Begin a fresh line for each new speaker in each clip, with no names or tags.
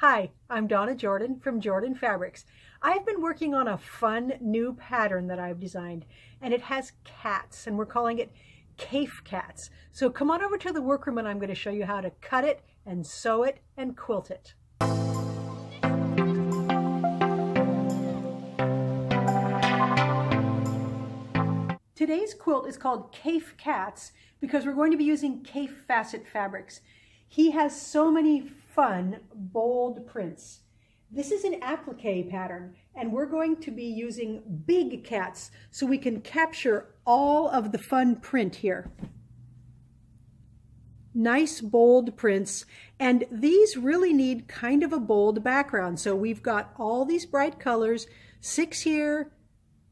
Hi, I'm Donna Jordan from Jordan Fabrics. I've been working on a fun new pattern that I've designed and it has cats and we're calling it Kaffe cats. So come on over to the workroom and I'm going to show you how to cut it and sew it and quilt it. Today's quilt is called Kaffe Cats because we're going to be using Kaffe Fassett fabrics. He has so many fun, bold prints. This is an applique pattern, and we're going to be using big cats so we can capture all of the fun print here. Nice, bold prints, and these really need kind of a bold background. So we've got all these bright colors, six here,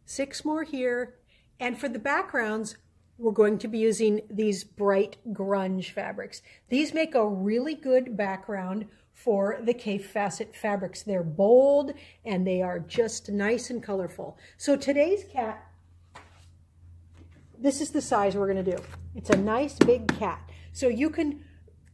six more here, and for the backgrounds, we're going to be using these bright grunge fabrics. These make a really good background for the Fassett fabrics. They're bold and they are just nice and colorful. So today's cat, this is the size we're going to do. It's a nice big cat. So you can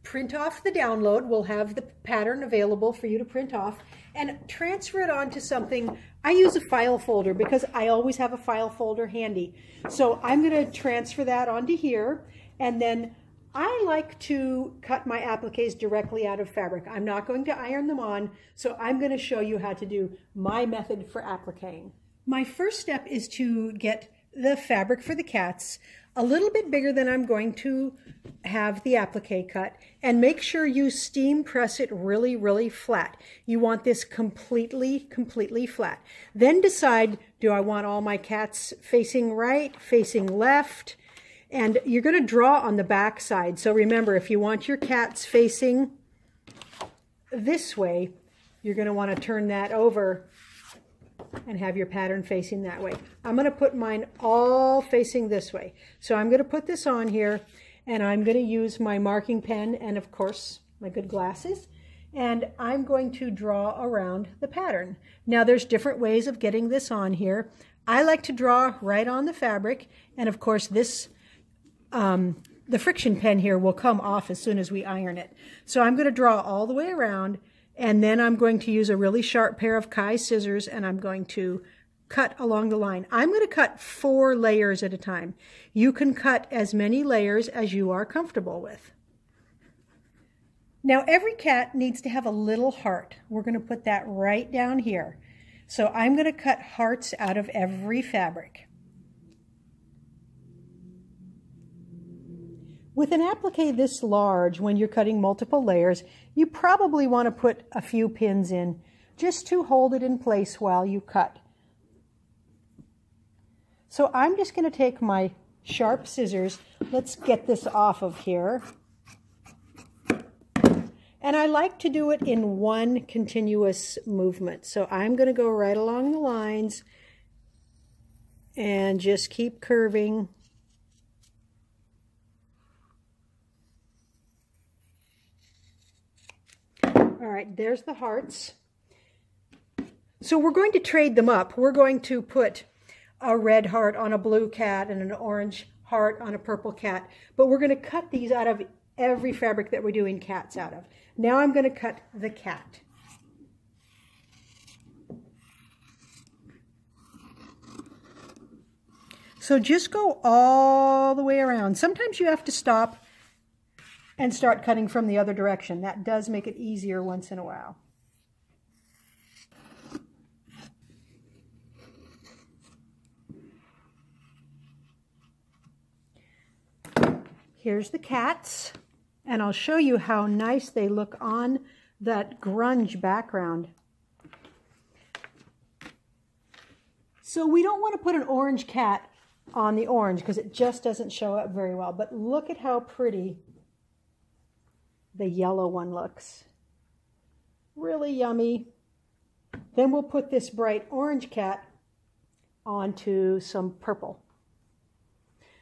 print off the download. We'll have the pattern available for you to print off and transfer it onto something. I use a file folder because I always have a file folder handy. So I'm going to transfer that onto here and then I like to cut my appliques directly out of fabric. I'm not going to iron them on, so I'm going to show you how to do my method for appliquing. My first step is to get the fabric for the cats a little bit bigger than I'm going to have the applique cut and make sure you steam press it really, really flat. You want this completely, completely flat. Then decide, do I want all my cats facing right, facing left, and you're going to draw on the back side. So remember, if you want your cats facing this way, you're going to want to turn that over and have your pattern facing that way. I'm going to put mine all facing this way. So I'm going to put this on here and I'm going to use my marking pen and of course my good glasses and I'm going to draw around the pattern. Now there's different ways of getting this on here. I like to draw right on the fabric and of course this um, the friction pen here will come off as soon as we iron it. So I'm going to draw all the way around and then I'm going to use a really sharp pair of Kai scissors and I'm going to cut along the line. I'm going to cut four layers at a time. You can cut as many layers as you are comfortable with. Now every cat needs to have a little heart. We're going to put that right down here. So I'm going to cut hearts out of every fabric. With an applique this large, when you're cutting multiple layers, you probably want to put a few pins in just to hold it in place while you cut. So I'm just going to take my sharp scissors. Let's get this off of here. And I like to do it in one continuous movement. So I'm going to go right along the lines and just keep curving All right, there's the hearts. So we're going to trade them up. We're going to put a red heart on a blue cat and an orange heart on a purple cat. But we're going to cut these out of every fabric that we're doing cats out of. Now I'm going to cut the cat. So just go all the way around. Sometimes you have to stop and start cutting from the other direction. That does make it easier once in a while. Here's the cats, and I'll show you how nice they look on that grunge background. So we don't want to put an orange cat on the orange because it just doesn't show up very well, but look at how pretty the yellow one looks. Really yummy. Then we'll put this bright orange cat onto some purple.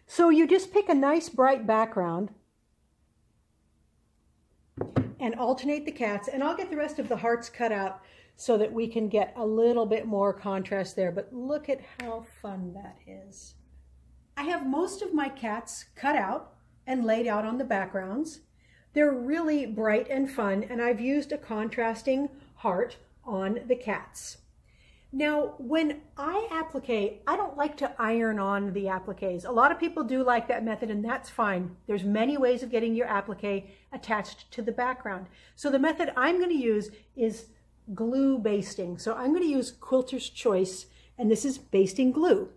So you just pick a nice bright background and alternate the cats. And I'll get the rest of the hearts cut out so that we can get a little bit more contrast there. But look at how fun that is. I have most of my cats cut out and laid out on the backgrounds. They're really bright and fun, and I've used a contrasting heart on the cats. Now, when I applique, I don't like to iron on the appliques. A lot of people do like that method, and that's fine. There's many ways of getting your applique attached to the background. So the method I'm going to use is glue basting. So I'm going to use Quilter's Choice, and this is basting glue.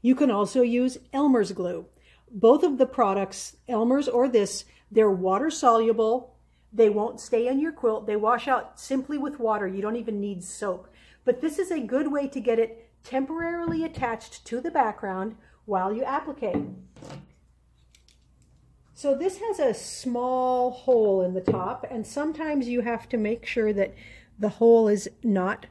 You can also use Elmer's glue. Both of the products, Elmer's or this, they're water soluble. They won't stay in your quilt. They wash out simply with water. You don't even need soap. But this is a good way to get it temporarily attached to the background while you applique. So this has a small hole in the top and sometimes you have to make sure that the hole is not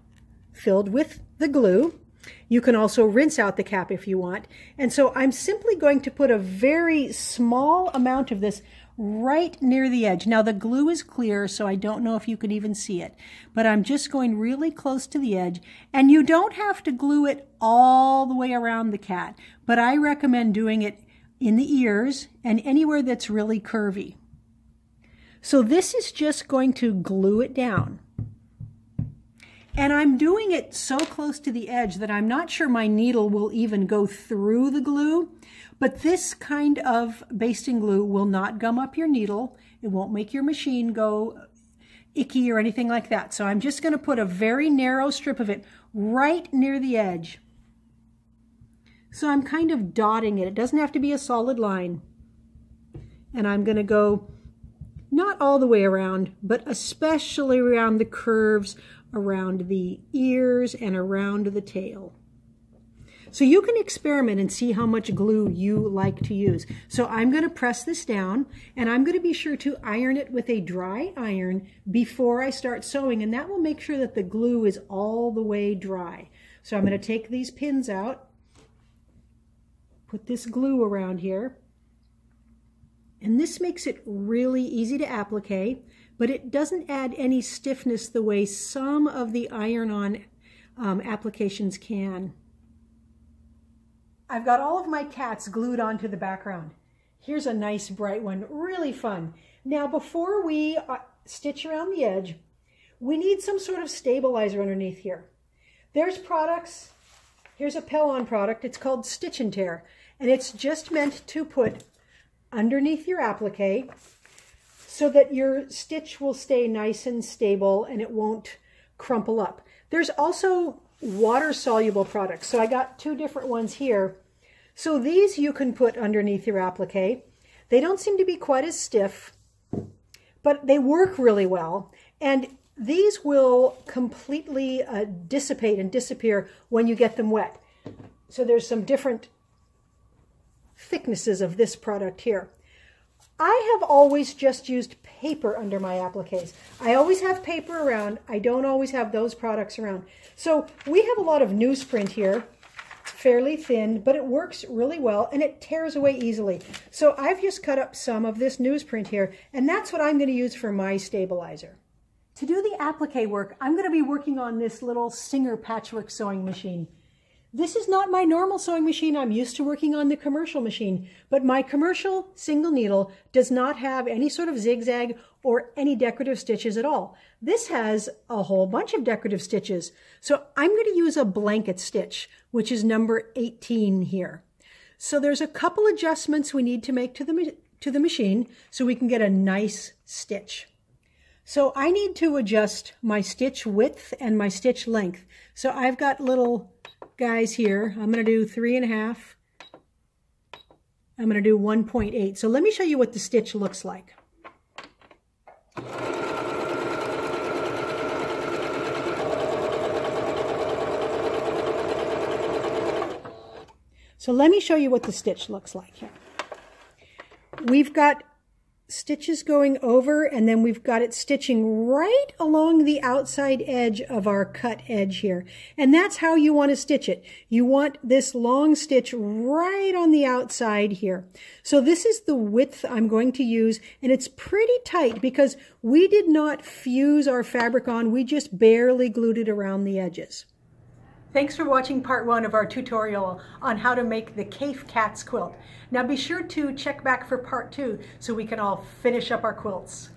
filled with the glue. You can also rinse out the cap if you want. And so I'm simply going to put a very small amount of this right near the edge. Now the glue is clear, so I don't know if you can even see it, but I'm just going really close to the edge. And you don't have to glue it all the way around the cat, but I recommend doing it in the ears and anywhere that's really curvy. So this is just going to glue it down. And I'm doing it so close to the edge that I'm not sure my needle will even go through the glue. But this kind of basting glue will not gum up your needle. It won't make your machine go icky or anything like that. So I'm just going to put a very narrow strip of it right near the edge. So I'm kind of dotting it. It doesn't have to be a solid line. And I'm going to go not all the way around, but especially around the curves around the ears and around the tail. So you can experiment and see how much glue you like to use. So I'm going to press this down and I'm going to be sure to iron it with a dry iron before I start sewing and that will make sure that the glue is all the way dry. So I'm going to take these pins out, put this glue around here, and this makes it really easy to applique but it doesn't add any stiffness the way some of the iron-on um, applications can. I've got all of my cats glued onto the background. Here's a nice bright one, really fun. Now before we uh, stitch around the edge, we need some sort of stabilizer underneath here. There's products, here's a Pellon product, it's called Stitch and Tear, and it's just meant to put underneath your applique so that your stitch will stay nice and stable and it won't crumple up. There's also water-soluble products. So I got two different ones here. So these you can put underneath your applique. They don't seem to be quite as stiff, but they work really well. And these will completely uh, dissipate and disappear when you get them wet. So there's some different thicknesses of this product here. I have always just used paper under my appliques. I always have paper around. I don't always have those products around. So we have a lot of newsprint here. It's fairly thin, but it works really well and it tears away easily. So I've just cut up some of this newsprint here and that's what I'm going to use for my stabilizer. To do the applique work, I'm going to be working on this little Singer patchwork sewing machine. This is not my normal sewing machine. I'm used to working on the commercial machine, but my commercial single needle does not have any sort of zigzag or any decorative stitches at all. This has a whole bunch of decorative stitches. So I'm going to use a blanket stitch, which is number 18 here. So there's a couple adjustments we need to make to the, to the machine so we can get a nice stitch. So I need to adjust my stitch width and my stitch length. So I've got little guys here. I'm going to do three and a half. I'm going to do 1.8. So let me show you what the stitch looks like. So let me show you what the stitch looks like here. We've got stitches going over and then we've got it stitching right along the outside edge of our cut edge here. And that's how you want to stitch it. You want this long stitch right on the outside here. So this is the width I'm going to use and it's pretty tight because we did not fuse our fabric on. We just barely glued it around the edges. Thanks for watching part one of our tutorial on how to make the Kaffe Cats quilt. Now be sure to check back for part two so we can all finish up our quilts.